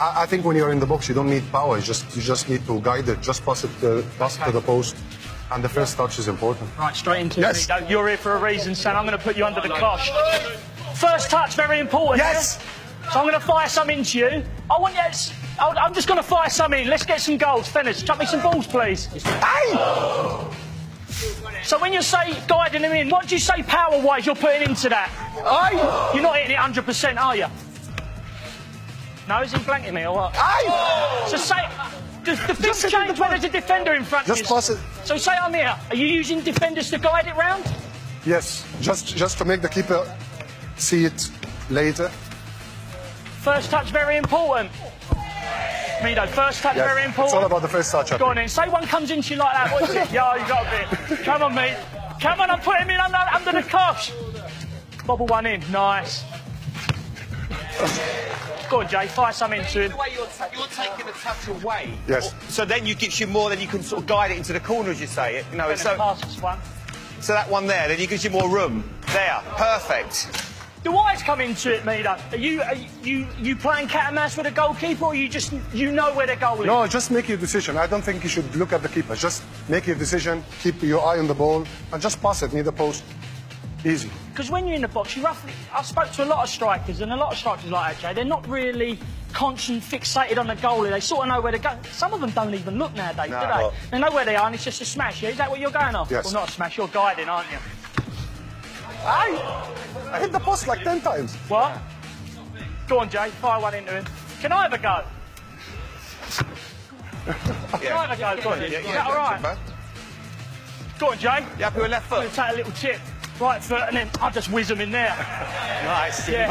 I, I think when you're in the box, you don't need power. You just you just need to guide it. Just pass it, uh, pass it to the post, and the first touch is important. Right, straight into Yes. it. Mido. You're here for a reason, Sam. I'm going to put you under the cosh. First touch, very important. Yes. yeah? So I'm going to fire some into you. I want you. to- I- I'm just going to fire some in. Let's get some goals. Finish. Chuck me some balls, please. Hey! So when you say guiding them in, what do you say power-wise you're putting into that? Hey! You're not hitting it 100%, are you? No, is he blanking me or what? Hey! So say, does the thing Just change the when there's a defender in front Just of you? pass it. So say I'm here. Are you using defenders to guide it round? Yes, just just to make the keeper see it later. First touch very important. Mido, first touch Yes, very important. It's all about the first touch. I Go on then. Say one comes into you like that. What's it? Yeah, you got a bit. Come on, mate. Come on, I'm putting him in under, under the cosh. Bobble one in. Nice. Go on, Jay. Fire some into him. The way you're, you're taking the touch away. Yes. So then you gives you more, then you can sort of guide it into the corner as you say it. You know, And so, pass this one. so that one there, then you gives you more room. There, perfect. Do eyes come into it, Mido? Are you, are you you playing cat and mouse with a goalkeeper, or you just you know where the goal is? No, just make your decision. I don't think you should look at the keeper. Just make your decision, keep your eye on the ball, and just pass it near the post. Easy. Because when you're in the box, you roughly. I spoke to a lot of strikers, and a lot of strikers like that, Jay. They're not really constant, fixated on the goalie. They sort of know where to go. Some of them don't even look nowadays, No, do they? well- They know where they are, and it's just a smash. Yeah? Is that what you're going off? Yes. Well, not a smash. You're guiding, aren't you? I, I hit the post like 10 times. What? Go on, Jay. Fire one into him. Can I have a go? Can I have a go? Go on. Is that all right? Go on, Jay. You happy with left I'm foot? going to take a little tip. Right foot, and then I'll just whiz them in there. Nice, Yeah.